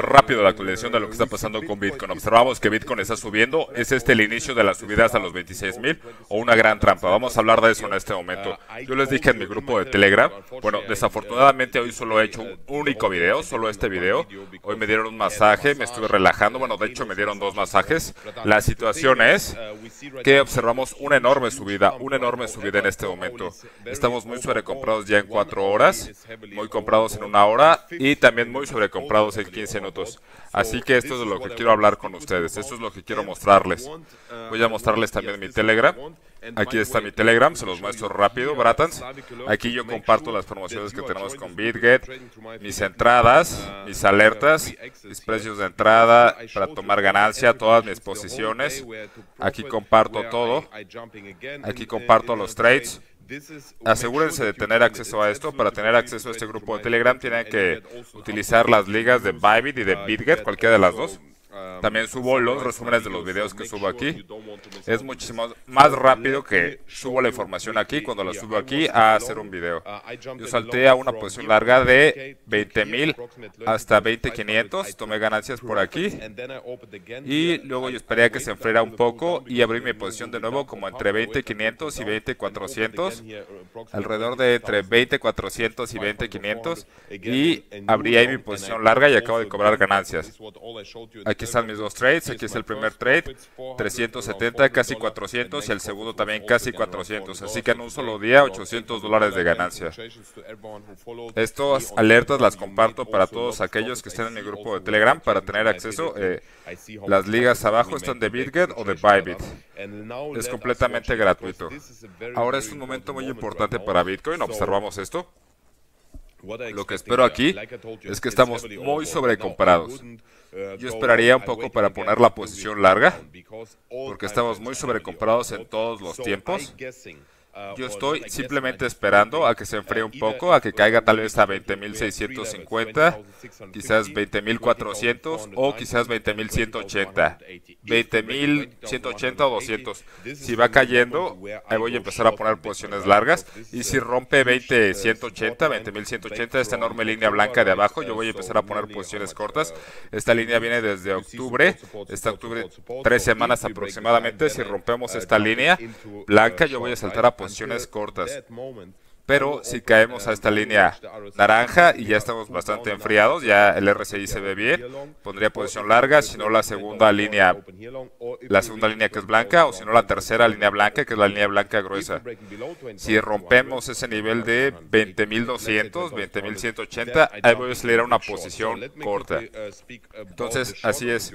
rápido la actualización de lo que está pasando con Bitcoin. Observamos que Bitcoin está subiendo. ¿Es este el inicio de la subida hasta los 26.000 o una gran trampa? Vamos a hablar de eso en este momento. Yo les dije en mi grupo de Telegram, bueno, desafortunadamente hoy solo he hecho un único video, solo este video. Hoy me dieron un masaje, me estuve relajando. Bueno, de hecho me dieron dos masajes. La situación es que observamos una enorme subida, una enorme subida en este momento. Estamos muy sobrecomprados ya en 4 horas, muy comprados en una hora y también muy sobrecomprados en 15 minutos. Así que esto es de lo que quiero hablar con ustedes, esto es lo que quiero mostrarles. Voy a mostrarles también mi Telegram. Aquí está mi Telegram, se los muestro rápido, Bratans. Aquí yo comparto las promociones que tenemos con BitGet, mis entradas, mis alertas, mis precios de entrada para tomar ganancia, todas mis posiciones. Aquí comparto todo. Aquí comparto los trades. Asegúrense de tener acceso a esto. Para tener acceso a este grupo de Telegram tienen que utilizar las ligas de Bybit y de BitGet, cualquiera de las dos. También subo los resúmenes de los videos que subo aquí. Es muchísimo más rápido que subo la información aquí cuando la subo aquí a hacer un video. Yo salté a una posición larga de 20.000 hasta 20.500. Tomé ganancias por aquí. Y luego yo esperé a que se enfriara un poco y abrí mi posición de nuevo como entre 20.500 y 20.400. Alrededor de entre 20.400 y 20.500. Y abrí ahí mi posición larga y acabo de cobrar ganancias. Aquí Aquí están mis dos trades. Aquí es el primer trade, 370, casi 400 y el segundo también casi 400. Así que en un solo día, 800 dólares de ganancia. Estas alertas las comparto para todos aquellos que estén en mi grupo de Telegram para tener acceso. Eh, las ligas abajo están de BitGet o de Bybit. Es completamente gratuito. Ahora es un momento muy importante para Bitcoin. Observamos esto. Lo que espero aquí es que estamos muy sobrecomprados. Yo esperaría un poco para poner la posición larga, porque estamos muy sobrecomprados en todos los tiempos. Yo estoy simplemente esperando a que se enfríe un poco, a que caiga tal vez a 20.650, quizás 20.400 o quizás 20.180. 20.180 o 200. Si va cayendo, ahí voy a empezar a poner posiciones largas. Y si rompe 20.180, 20.180, esta enorme línea blanca de abajo, yo voy a empezar a poner posiciones cortas. Esta línea viene desde octubre, esta octubre, tres semanas aproximadamente. Si rompemos esta línea blanca, yo voy a saltar a posiciones cortas. Pero si caemos a esta línea naranja y ya estamos bastante enfriados, ya el RSI se ve bien, pondría posición larga, si no la segunda línea, la segunda línea que es blanca, o si no la tercera línea blanca, que es la línea blanca gruesa. Si rompemos ese nivel de 20.200, 20.180, ahí voy a salir a una posición corta. Entonces, así es.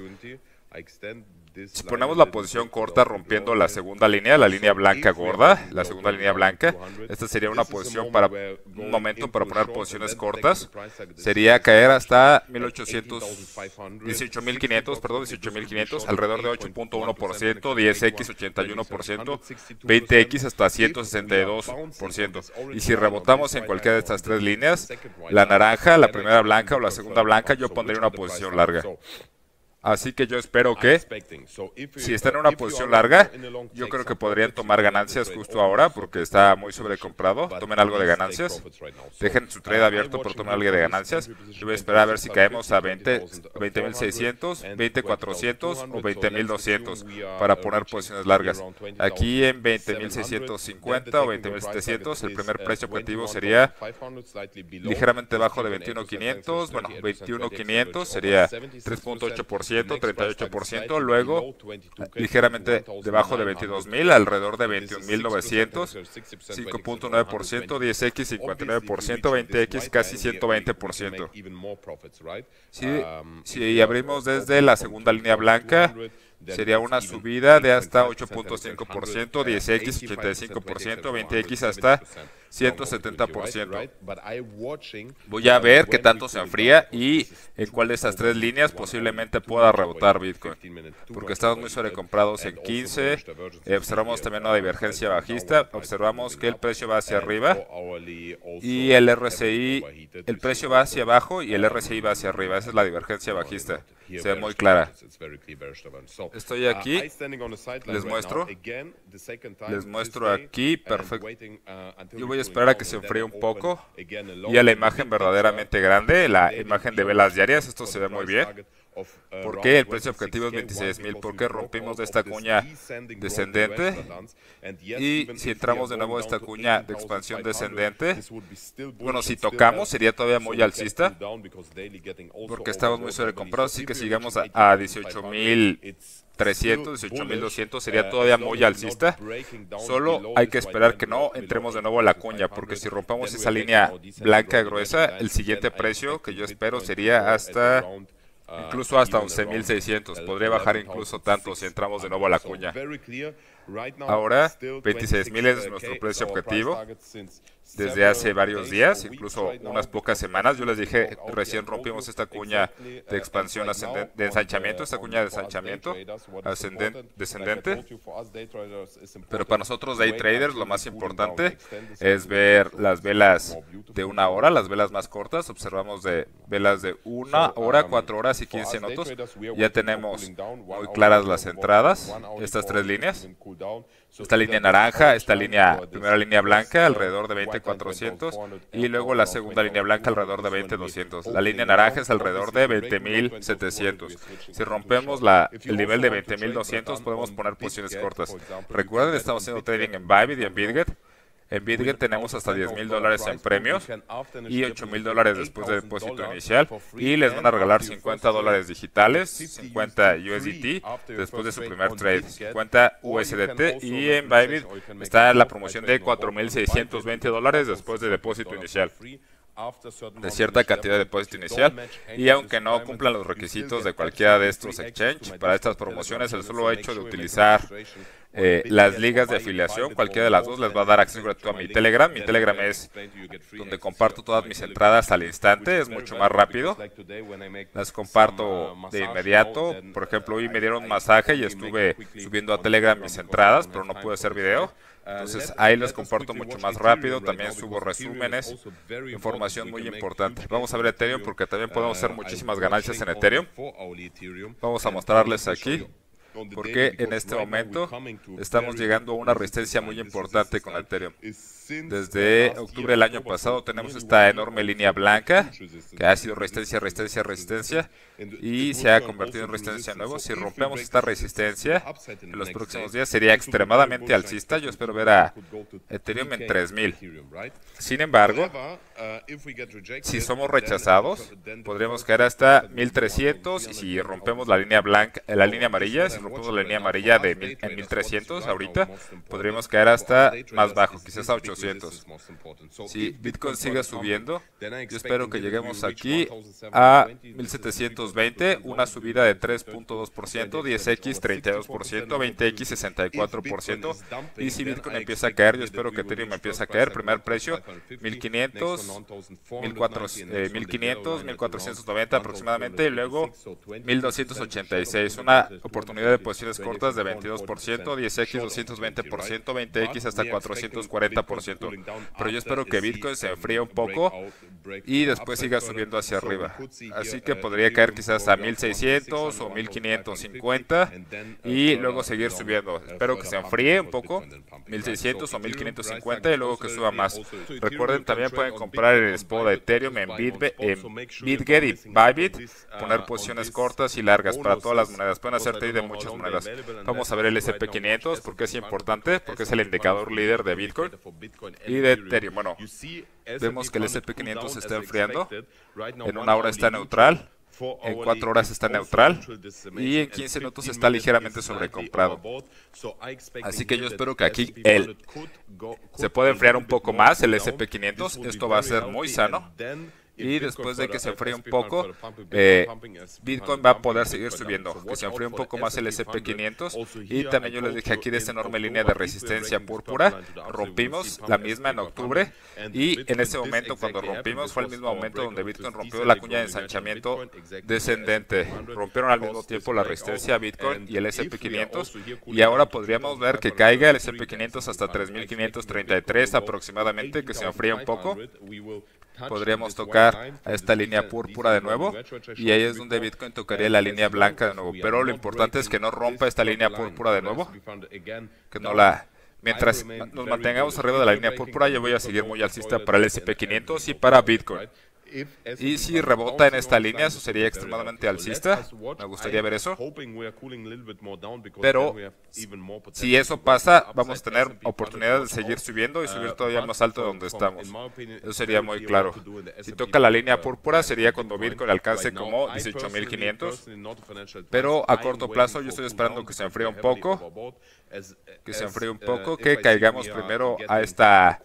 Si ponemos la posición corta rompiendo la segunda línea, la línea blanca gorda, la segunda línea blanca, esta sería una posición para un momento para poner posiciones cortas. Sería caer hasta 1800, 18.500, perdón, 18.500, alrededor de 8.1%, 10x 81%, 20x hasta 162%. Y si rebotamos en cualquiera de estas tres líneas, la naranja, la primera blanca o la segunda blanca, yo pondría una posición larga. Así que yo espero que, si están en una posición larga, yo creo que podrían tomar ganancias justo ahora porque está muy sobrecomprado. Tomen algo de ganancias. Dejen su trade abierto, pero tomen algo de ganancias. Yo voy a esperar a ver si caemos a 20 20.600, 20.400 o 20.200 para poner posiciones largas. Aquí en 20.650 o 20.700, el primer precio objetivo sería ligeramente bajo de 21.500. Bueno, 21.500 sería 3.8%. 38%, luego ligeramente debajo de 22.000, alrededor de 21.900, 5.9%, 10X 59%, 20X casi 120%. Si, si abrimos desde la segunda línea blanca, sería una subida de hasta 8.5%, 10X 85%, 20X hasta 170%. Voy a ver qué tanto se enfría y en cuál de esas tres líneas posiblemente pueda rebotar Bitcoin. Porque estamos muy sobrecomprados en 15. observamos también una divergencia bajista. Observamos que el precio va hacia arriba y el RSI, el precio va hacia abajo y el RSI va hacia arriba. Esa es la divergencia bajista. se ve muy clara. Estoy aquí, les muestro, les muestro aquí, perfecto. Yo voy a esperar a que se enfríe un poco y a la imagen verdaderamente grande, la imagen de velas diarias, esto se ve muy bien. ¿Por qué el precio objetivo es 26.000? ¿Por qué rompimos esta cuña descendente? Y si entramos de nuevo a esta cuña de expansión descendente, bueno, si tocamos sería todavía muy alcista, porque estamos muy sobrecomprados, así que sigamos a, a 18.000 300, 18.200 sería todavía muy alcista. Solo hay que esperar que no entremos de nuevo a la cuña, porque si rompamos esa línea blanca gruesa, el siguiente precio que yo espero sería hasta incluso hasta 11.600. Podría bajar incluso tanto si entramos de nuevo a la cuña. Ahora, 26.000 es nuestro precio objetivo desde hace varios días, incluso unas pocas semanas. Yo les dije, recién rompimos esta cuña de expansión de ensanchamiento, esta cuña de ensanchamiento descendente. Pero para nosotros day traders lo más importante es ver las velas de una hora, las velas más cortas. Observamos de velas de una hora, cuatro horas y 15 minutos. Ya tenemos muy claras las entradas, estas tres líneas. Esta línea naranja, esta línea, primera línea blanca alrededor de 20,400 y luego la segunda línea blanca alrededor de 20,200. La línea naranja es alrededor de 20,700. Si rompemos la, el nivel de 20,200 podemos poner posiciones cortas. Recuerden, estamos haciendo trading en Bybit y en Bitget. En Bitget tenemos hasta 10 mil dólares en premios y 8 mil dólares después del depósito inicial y les van a regalar 50 dólares digitales, 50 USDT después de su primer trade, 50 USDT y en Bybit está la promoción de 4.620 dólares después del depósito inicial de cierta cantidad de depósito inicial y aunque no cumplan los requisitos de cualquiera de estos exchanges para estas promociones el solo hecho de utilizar eh, las ligas de afiliación, cualquiera de las dos les va a dar acceso gratuito a mi Telegram. Mi Telegram es donde comparto todas mis entradas al instante, es mucho más rápido. Las comparto de inmediato. Por ejemplo, hoy me dieron un masaje y estuve subiendo a Telegram mis entradas, pero no pude hacer video. Entonces ahí les comparto mucho más rápido, también subo resúmenes, información muy importante. Vamos a ver Ethereum porque también podemos hacer muchísimas ganancias en Ethereum. Vamos a mostrarles aquí porque en este momento estamos llegando a una resistencia muy importante con Ethereum. Desde octubre del año pasado tenemos esta enorme línea blanca que ha sido resistencia, resistencia, resistencia y se ha convertido en resistencia nueva. Si rompemos esta resistencia en los próximos días sería extremadamente alcista. Yo espero ver a Ethereum en 3000. Sin embargo, si somos rechazados, podríamos caer hasta 1300 y si rompemos la línea blanca, la línea amarilla, si rompemos la línea amarilla de en 1300 ahorita, podríamos caer hasta más bajo, quizás a 800. Si Bitcoin sigue subiendo, yo espero que lleguemos aquí a 1720, una subida de 3.2%, 10x 32%, 20x 64%. Y si Bitcoin empieza a caer, yo espero que Ethereum empiece a caer. Primer precio 1500, 1500, 1490 aproximadamente y luego 1286. Una oportunidad de posiciones cortas de 22%, 10x 220%, 20x hasta 440%. Pero yo espero que Bitcoin se enfríe un poco y después siga subiendo hacia arriba. Así que podría caer quizás a 1600 o 1550 y luego seguir subiendo. Espero que se enfríe un poco, 1600 o 1550 y luego que suba más. Recuerden, también pueden comprar el spot de Ethereum en, Bitget, y Bybit, poner posiciones cortas y largas para todas las monedas. Pueden hacer trade de muchas monedas. Vamos a ver el SP500 porque es importante, porque es el indicador líder de Bitcoin y de Ethereum. Bueno, vemos que el SP500 se está enfriando. En una hora está neutral. En cuatro horas está neutral y en 15 minutos está ligeramente sobrecomprado. Así que yo espero que aquí el, se puede enfriar un poco más el SP500. Esto va a ser muy sano y después de que se enfríe un poco, eh, Bitcoin va a poder seguir subiendo, que se enfríe un poco más el SP500 y también yo les dije aquí de esta enorme línea de resistencia púrpura, rompimos la misma en octubre y en ese momento cuando rompimos fue el mismo momento donde Bitcoin rompió la cuña de ensanchamiento descendente, rompieron al mismo tiempo la resistencia a Bitcoin y el SP500 y ahora podríamos ver que caiga el SP500 hasta 3533 aproximadamente, que se enfríe un poco podríamos tocar a esta línea púrpura de nuevo y ahí es donde Bitcoin tocaría la línea blanca de nuevo. Pero lo importante es que no rompa esta línea púrpura de nuevo, que no la... Mientras nos mantengamos arriba de la línea púrpura, yo voy a seguir muy alcista para el SP500 y para Bitcoin. Y si rebota en esta línea, eso sería extremadamente alcista. Me gustaría ver eso. Pero si eso pasa, vamos a tener oportunidad de seguir subiendo y subir todavía más alto de donde estamos. Eso sería muy claro. Si toca la línea púrpura, sería cuando Bitcoin alcance como 18.500. Pero a corto plazo, yo estoy esperando que se enfríe un poco que se enfríe un poco, que caigamos primero a esta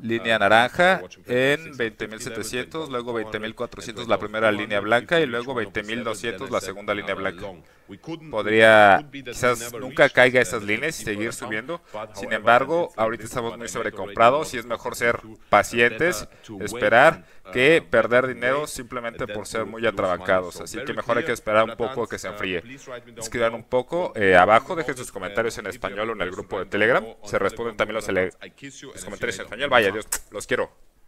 línea naranja en 20.700, luego 20.400 la primera línea blanca y luego 20.200 la segunda línea blanca. Podría, quizás nunca caiga esas líneas y seguir subiendo, sin embargo, ahorita estamos muy sobrecomprados y es mejor ser pacientes, esperar que perder dinero simplemente por ser muy atrabancados. Así que mejor hay que esperar un poco que se enfríe. Escriban un poco eh, abajo, dejen sus comentarios en español o en el grupo de Telegram. Se responden también los, los comentarios en español. Vaya, Dios, los quiero.